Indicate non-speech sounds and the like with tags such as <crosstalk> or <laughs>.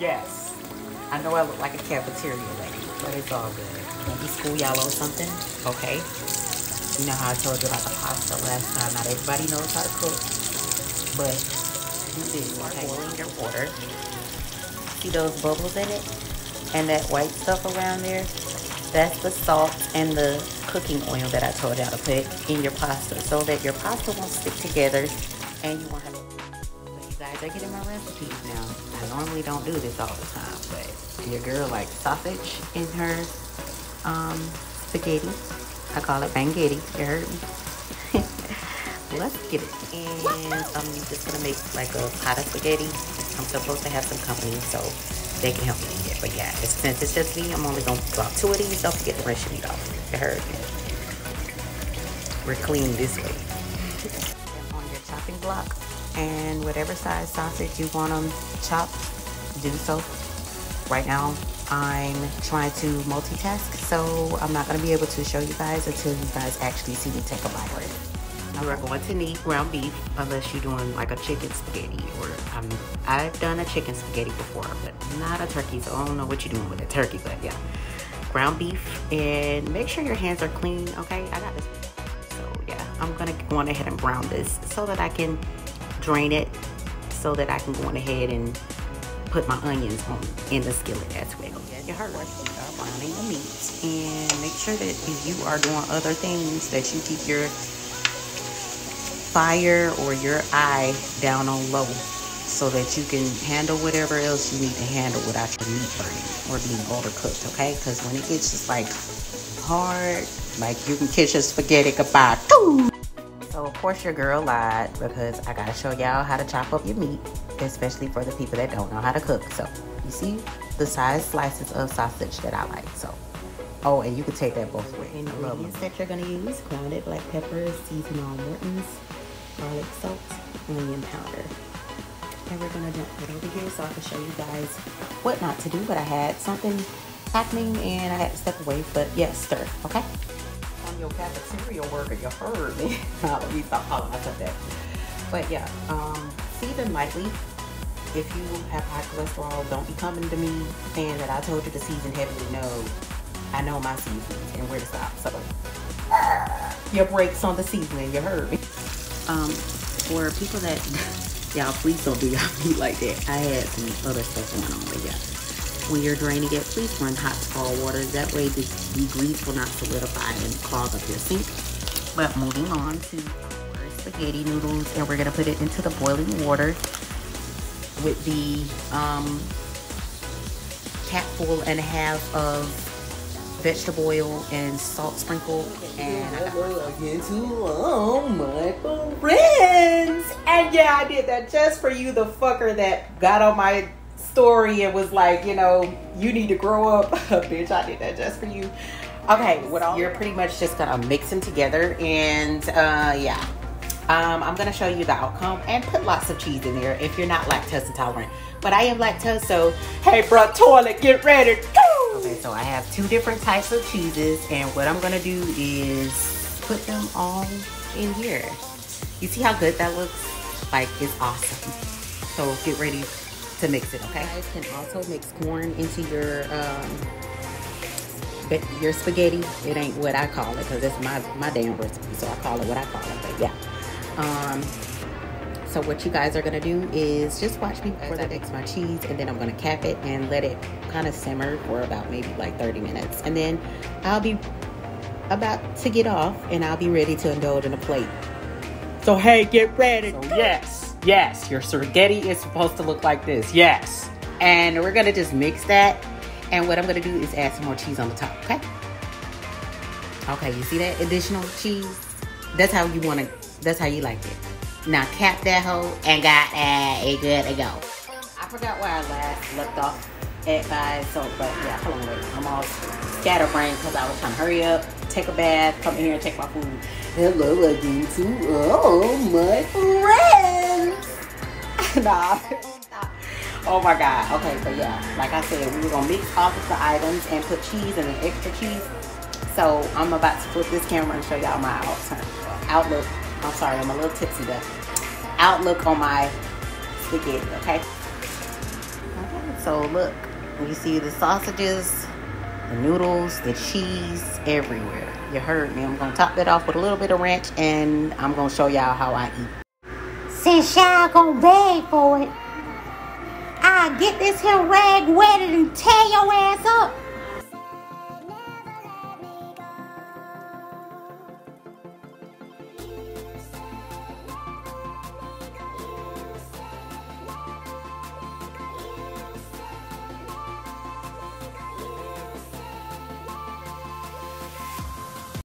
Yes. I know I look like a cafeteria lady, but it's all good. Maybe school y'all on something, okay? You know how I told you about the pasta last time. Not everybody knows how to cook, but you do. Okay, boiling your water. See those bubbles in it? And that white stuff around there? That's the salt and the cooking oil that I told y'all to put in your pasta so that your pasta won't stick together and you won't have guys are getting my recipes now. I normally don't do this all the time, but your girl likes sausage in her um, spaghetti. I call it bangetti. You heard me? <laughs> Let's get it. And I'm just gonna make like a pot of spaghetti. I'm supposed to have some company, so they can help me eat it. But yeah, since it's just me, I'm only gonna drop two of these. Don't forget the rest of meat off. You heard me? We're clean this way. <laughs> On your chopping block, and whatever size sausage you want them chopped, do so. Right now, I'm trying to multitask, so I'm not gonna be able to show you guys until you guys actually see me take a bite of it. We're going to need ground beef unless you're doing like a chicken spaghetti or um, I've done a chicken spaghetti before, but not a turkey, so I don't know what you're doing with a turkey, but yeah. Ground beef and make sure your hands are clean, okay? I got this. So yeah, I'm gonna go on ahead and brown this so that I can drain it so that I can go on ahead and put my onions on in the skillet as well. Yeah, you heard. Browning the meat and make sure that if you are doing other things that you keep your fire or your eye down on low so that you can handle whatever else you need to handle without your meat burning or being overcooked, okay? Because when it gets just like hard, like you can catch a spaghetti goodbye. So of course your girl lied because I gotta show y'all how to chop up your meat, especially for the people that don't know how to cook. So you see the size slices of sausage that I like. So oh, and you can take that both ways. Ingredients that you're gonna use: grounded black pepper, seasoned all Morton's, garlic salt, onion powder. And we're gonna dump it over here so I can show you guys what not to do. But I had something happening and I had to step away. But yes, stir. Okay your cafeteria worker, you heard me. Let me stop calling myself that. But yeah, um, season lightly. If you have high cholesterol, don't be coming to me saying that I told you to season heavily. No, I know my seasons and where to stop. So <laughs> your breaks on the seasoning, you heard me. Um, for people that <laughs> y'all please don't do y'all <laughs> like that. I had some other stuff going on, but yeah when you're draining it, please run hot scald water. That way the, the grease will not solidify and clog up your sink. But moving on to our spaghetti noodles, and we're gonna put it into the boiling water with the um, capful and a half of vegetable oil and salt sprinkled. And I got into all my friends. And yeah, I did that just for you, the fucker that got on my story and was like, you know, you need to grow up. <laughs> Bitch, I did that just for you. Okay, well, you're pretty much just gonna mix them together and uh, yeah. Um, I'm gonna show you the outcome and put lots of cheese in there if you're not lactose intolerant. But I am lactose, so hey, bro, toilet, get ready. Go! Okay, so I have two different types of cheeses, and what I'm gonna do is put them all in here. You see how good that looks? Like, it's awesome. So get ready to mix it, okay? You guys can also mix corn into your um, your spaghetti. It ain't what I call it because it's my, my damn recipe, so I call it what I call it, but yeah. Um, so what you guys are gonna do is just watch me as I mix my cheese and then I'm gonna cap it and let it kind of simmer for about maybe like 30 minutes. And then I'll be about to get off and I'll be ready to indulge in a plate. So hey, get ready. So yes. Yes, your spaghetti is supposed to look like this. Yes. And we're to just mix that. And what I'm to do is add some more cheese on the top, okay? Okay, you see that additional cheese? That's how you want to, that's how you like it. Now cap that hole and got uh, good to go. I forgot where I last left off at by so but yeah, hold on wait. I'm all scatterbrained because I was trying to hurry up, take a bath, come in here and take my food. Hello again to all my friends. <laughs> nah. Oh my god. Okay, so yeah, like I said, we were gonna mix all of the items and put cheese and an extra cheese. So I'm about to flip this camera and show y'all my outlook. I'm sorry, I'm a little tipsy there. Outlook on my spaghetti, okay? So look, you see the sausages, the noodles, the cheese everywhere. You heard me. I'm gonna top that off with a little bit of ranch and I'm gonna show y'all how I eat. Since y'all gonna beg for it, I'll get this here rag wetted and tear your ass up.